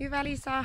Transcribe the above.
Hyvä Lisa!